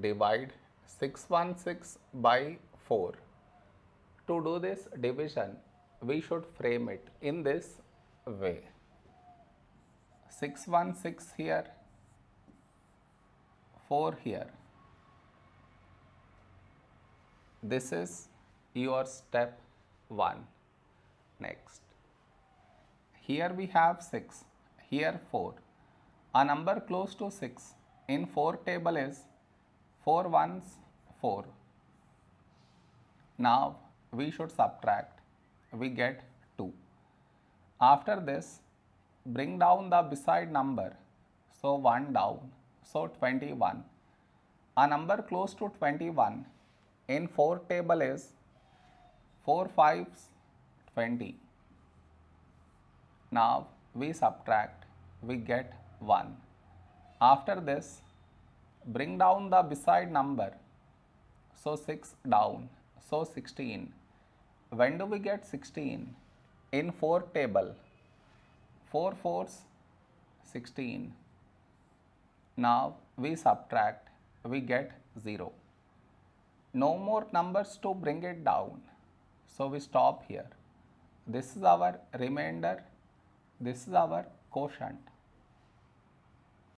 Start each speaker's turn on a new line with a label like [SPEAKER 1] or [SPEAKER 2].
[SPEAKER 1] divide 616 by 4. To do this division, we should frame it in this way. 616 here, 4 here. This is your step 1. Next, here we have 6, here 4. A number close to 6 in 4 table is 4 ones 4. Now we should subtract, we get 2. After this, bring down the beside number, so 1 down, so 21. A number close to 21 in 4 table is 4 fives 20. Now we subtract, we get 1. After this, bring down the beside number, so 6 down, so 16. When do we get 16? In 4 table, 4 fours 16. Now we subtract, we get 0. No more numbers to bring it down. So we stop here. This is our remainder, this is our quotient.